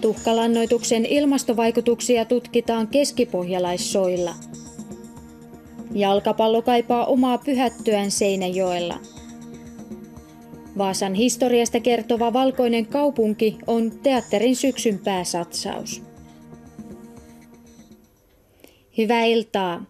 Tuhkalannoituksen ilmastovaikutuksia tutkitaan keskipohjalaissoilla. Jalkapallo kaipaa omaa pyhättyään Seinäjoella. Vaasan historiasta kertova Valkoinen kaupunki on teatterin syksyn pääsatsaus. Hyvää iltaa.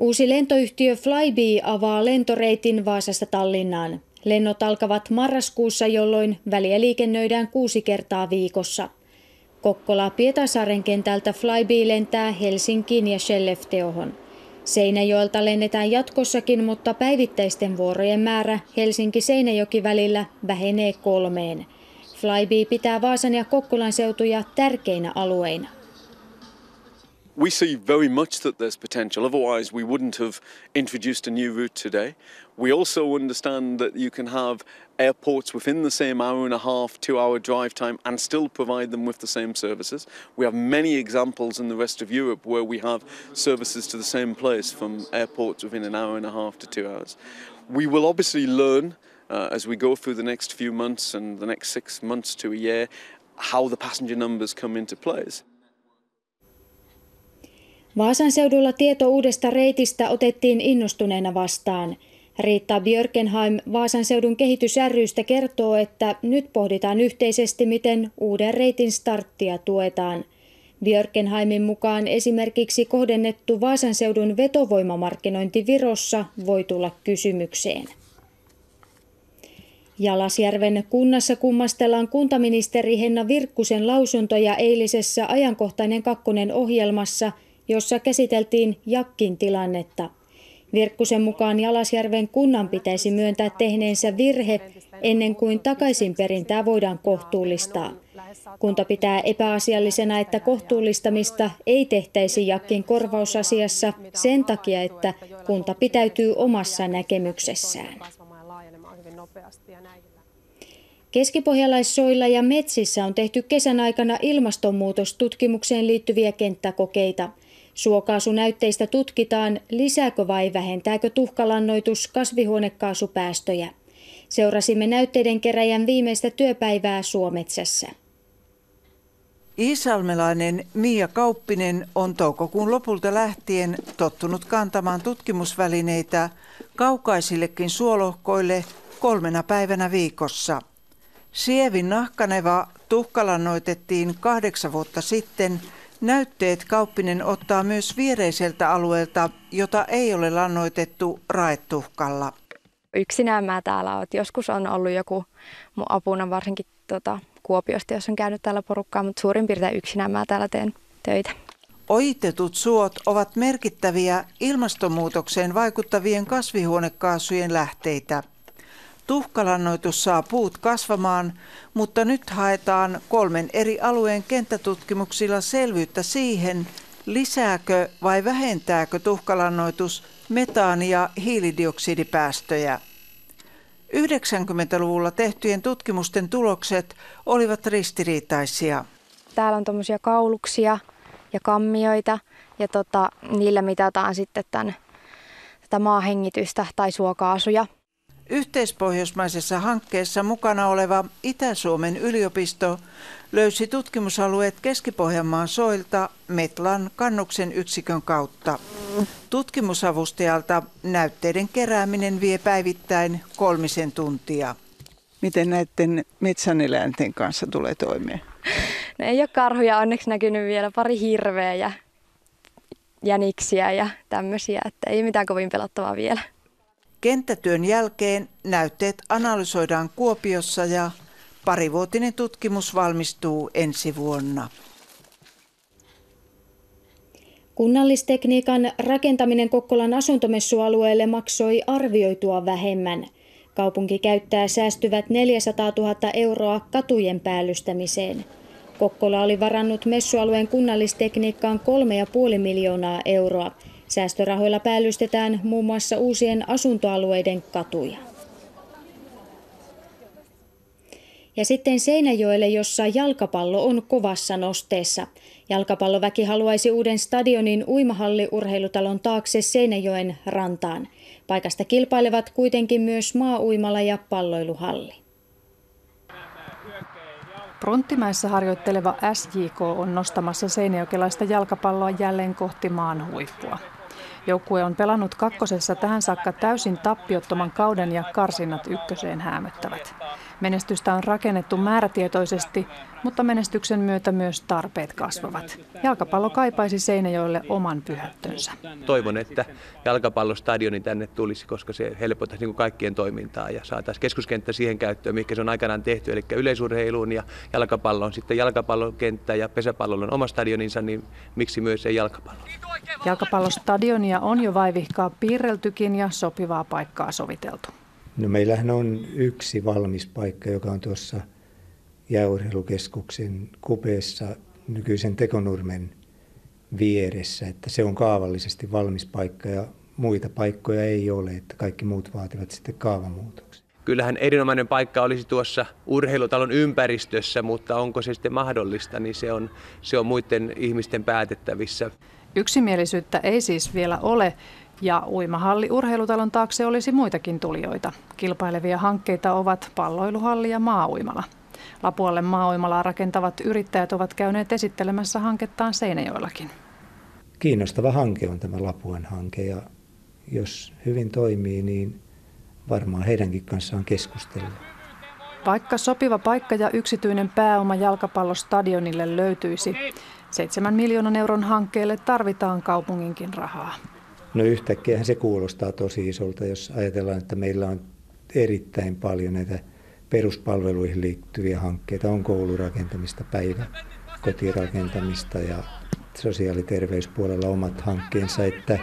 Uusi lentoyhtiö Flybe avaa lentoreitin Vaasasta Tallinnaan. Lennot alkavat marraskuussa, jolloin väliä liikennöidään kuusi kertaa viikossa – Kokkola Pietasaaren kentältä Flybe lentää Helsinkiin ja Skellefteåhon. Seinäjoelta lennetään jatkossakin, mutta päivittäisten vuorojen määrä Helsinki-Seinäjoki välillä vähenee kolmeen. Flybe pitää Vaasan ja Kokkolan seutuja tärkeinä alueina. We see very much that there's potential. Otherwise, we wouldn't have introduced a new route today. We also understand that you can have airports within the same hour and a half, two hour drive time and still provide them with the same services. We have many examples in the rest of Europe where we have services to the same place from airports within an hour and a half to two hours. We will obviously learn uh, as we go through the next few months and the next six months to a year how the passenger numbers come into place. Vaasan seudulla tieto uudesta reitistä otettiin innostuneena vastaan. Riitta Björkenheim Vaasan seudun kehitys kertoo, että nyt pohditaan yhteisesti, miten uuden reitin starttia tuetaan. Björkenheimin mukaan esimerkiksi kohdennettu Vaasan seudun vetovoimamarkkinointi Virossa voi tulla kysymykseen. Jalasjärven kunnassa kummastellaan kuntaministeri Henna Virkkusen lausuntoja eilisessä ajankohtainen kakkonen ohjelmassa – jossa käsiteltiin Jakkin tilannetta. Virkkusen mukaan Jalasjärven kunnan pitäisi myöntää tehneensä virhe ennen kuin takaisinperintää voidaan kohtuullistaa. Kunta pitää epäasiallisena, että kohtuullistamista ei tehtäisi Jakkin korvausasiassa sen takia, että kunta pitäytyy omassa näkemyksessään. Keskipohjalaissoilla ja metsissä on tehty kesän aikana ilmastonmuutostutkimukseen liittyviä kenttäkokeita – Suokaasunäytteistä tutkitaan, lisääkö vai vähentääkö tuhkalannoitus kasvihuonekaasupäästöjä. Seurasimme näytteiden keräjän viimeistä työpäivää Suometsässä. Iisalmelainen Mia Kauppinen on toukokuun lopulta lähtien tottunut kantamaan tutkimusvälineitä kaukaisillekin suolohkoille kolmena päivänä viikossa. Sievin nahkaneva tuhkalannoitettiin kahdeksan vuotta sitten – Näytteet Kauppinen ottaa myös viereiseltä alueelta, jota ei ole lannoitettu raetuhkalla. Yksinään mä täällä oot. Joskus on ollut joku mun apuna, varsinkin tota, Kuopiosta, jos on käynyt täällä porukkaa, mutta suurin piirtein yksinään mä täällä teen töitä. Ojitetut suot ovat merkittäviä ilmastonmuutokseen vaikuttavien kasvihuonekaasujen lähteitä. Tuhkalannoitus saa puut kasvamaan, mutta nyt haetaan kolmen eri alueen kenttätutkimuksilla selvyyttä siihen, lisääkö vai vähentääkö tuhkalannoitus metaani- ja hiilidioksidipäästöjä. 90-luvulla tehtyjen tutkimusten tulokset olivat ristiriitaisia. Täällä on tuommoisia kauluksia ja kammioita ja tota, niillä mitataan sitten tämän, tätä maahengitystä tai suokaasuja – Yhteispohjoismaisessa hankkeessa mukana oleva Itä-Suomen yliopisto löysi tutkimusalueet Keski-Pohjanmaan soilta Metlan kannuksen yksikön kautta. Tutkimusavustajalta näytteiden kerääminen vie päivittäin kolmisen tuntia. Miten näiden metsäneläinten kanssa tulee toimeen? No ei ole karhuja onneksi näkynyt vielä, pari hirveä ja jäniksiä ja tämmöisiä, että ei mitään kovin pelattavaa vielä. Kenttätyön jälkeen näytteet analysoidaan Kuopiossa ja parivuotinen tutkimus valmistuu ensi vuonna. Kunnallistekniikan rakentaminen Kokkolan asuntomessualueelle maksoi arvioitua vähemmän. Kaupunki käyttää säästyvät 400 000 euroa katujen päällystämiseen. Kokkola oli varannut messualueen kunnallistekniikkaan 3,5 miljoonaa euroa. Säästörahoilla päällystetään muun muassa uusien asuntoalueiden katuja. Ja sitten Seinäjoelle, jossa jalkapallo on kovassa nosteessa. Jalkapalloväki haluaisi uuden stadionin uimahalli urheilutalon taakse Seinäjoen rantaan. Paikasta kilpailevat kuitenkin myös maa-uimala ja palloiluhalli. Pronttimäessä harjoitteleva SJK on nostamassa seinäjokelaista jalkapalloa jälleen kohti maan huippua. Joukkue on pelannut kakkosessa tähän saakka täysin tappiottoman kauden ja karsinnat ykköseen häämöttävät. Menestystä on rakennettu määrätietoisesti, mutta menestyksen myötä myös tarpeet kasvavat. Jalkapallo kaipaisi Seinäjoelle oman pyhättönsä. Toivon, että jalkapallostadioni tänne tulisi, koska se helpottaisi niin kaikkien toimintaa ja saataisiin keskuskenttä siihen käyttöön, mikä se on aikanaan tehty, eli yleisurheiluun ja jalkapalloon. Sitten jalkapallokenttä ja pesäpallolla on oma stadioninsa, niin miksi myös ei jalkapallo? Jalkapallostadionia on jo vaivihkaa piirreltykin ja sopivaa paikkaa soviteltu. No meillähän on yksi valmis paikka, joka on tuossa jääurheilukeskuksen kupeessa nykyisen Tekonurmen vieressä, että se on kaavallisesti valmis paikka ja muita paikkoja ei ole, että kaikki muut vaativat sitten kaavamuutoksia. Kyllähän erinomainen paikka olisi tuossa urheilutalon ympäristössä, mutta onko se sitten mahdollista, niin se on, se on muiden ihmisten päätettävissä. Yksimielisyyttä ei siis vielä ole, ja uimahalli urheilutalon taakse olisi muitakin tulijoita. Kilpailevia hankkeita ovat palloiluhalli ja maa-uimala. Lapualle maa rakentavat yrittäjät ovat käyneet esittelemässä hankettaan Seinäjoellakin. Kiinnostava hanke on tämä Lapuan hanke ja jos hyvin toimii, niin varmaan heidänkin kanssaan keskustella. Vaikka sopiva paikka ja yksityinen pääoma jalkapallostadionille löytyisi, 7 miljoonan euron hankkeelle tarvitaan kaupunginkin rahaa. No yhtäkkiä se kuulostaa tosi isolta, jos ajatellaan, että meillä on erittäin paljon näitä peruspalveluihin liittyviä hankkeita. On koulurakentamista, päivä, kotirakentamista ja sosiaaliterveyspuolella omat hankkeensa, että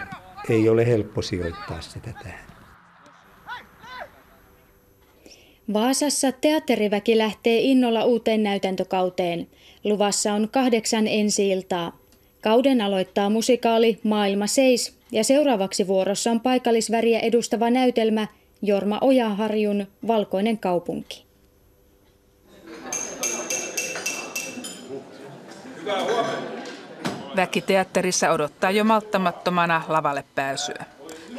ei ole helppo sijoittaa sitä tähän. Vaasassa teatteriväki lähtee innolla uuteen näytäntökauteen. Luvassa on kahdeksan ensi-iltaa. Kauden aloittaa musikaali Maailma seis ja seuraavaksi vuorossa on paikallisväriä edustava näytelmä Jorma Ojaharjun Valkoinen kaupunki. Väki teatterissa odottaa jo malttamattomana lavalle pääsyä.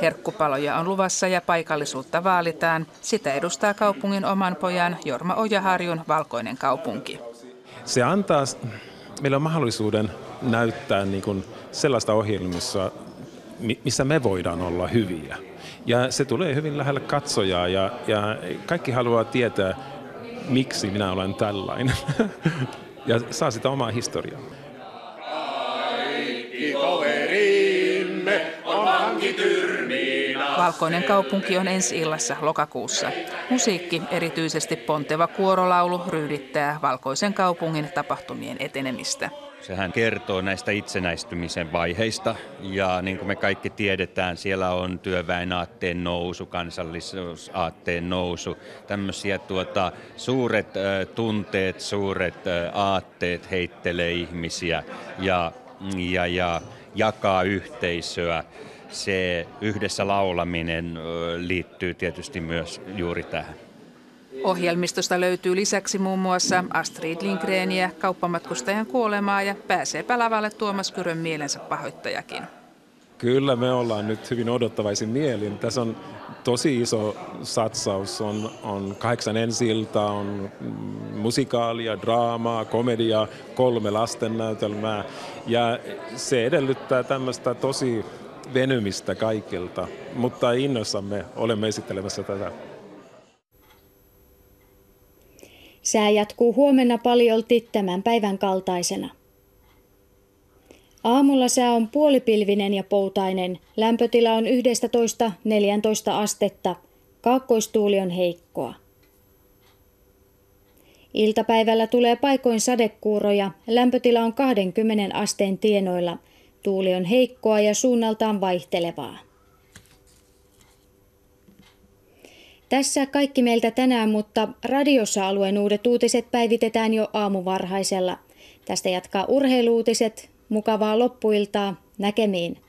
Herkkupaloja on luvassa ja paikallisuutta vaalitaan. Sitä edustaa kaupungin oman pojan Jorma Ojaharjun Valkoinen kaupunki. Se antaa meillä mahdollisuuden näyttää niin kuin sellaista ohjelmissa, missä me voidaan olla hyviä. Ja se tulee hyvin lähelle katsojaa ja, ja kaikki haluaa tietää, miksi minä olen tällainen. ja saa sitä omaa historiaa. Kaikki toverimme on Valkoinen kaupunki on ensi illassa lokakuussa. Musiikki, erityisesti ponteva kuorolaulu, ryydittää Valkoisen kaupungin tapahtumien etenemistä. Sehän kertoo näistä itsenäistymisen vaiheista ja niin kuin me kaikki tiedetään, siellä on työväen aatteen nousu, kansallisuusaatteen nousu, tämmöisiä tuota, suuret tunteet, suuret aatteet heittelee ihmisiä ja, ja, ja jakaa yhteisöä. Se yhdessä laulaminen liittyy tietysti myös juuri tähän. Ohjelmistosta löytyy lisäksi muun muassa Astrid Lindgreniä, kauppamatkustajan kuolemaa ja pääseepä lavalle Tuomas Kyrön mielensä pahoittajakin. Kyllä me ollaan nyt hyvin odottavaisin mielin. Tässä on tosi iso satsaus. On, on kahdeksan ensiltä, on musikaalia, draamaa, komedia, kolme lastennäytelmää. Ja se edellyttää tämmöistä tosi venymistä kaikilta, mutta innossamme olemme esittelemässä tätä. Sää jatkuu huomenna paljolti tämän päivän kaltaisena. Aamulla sää on puolipilvinen ja poutainen. Lämpötila on 11-14 astetta. Kaakkoistuuli on heikkoa. Iltapäivällä tulee paikoin sadekuuroja. Lämpötila on 20 asteen tienoilla. Tuuli on heikkoa ja suunnaltaan vaihtelevaa. Tässä kaikki meiltä tänään, mutta radiossa alueen uudet uutiset päivitetään jo aamuvarhaisella. Tästä jatkaa urheiluutiset. Mukavaa loppuiltaa. Näkemiin.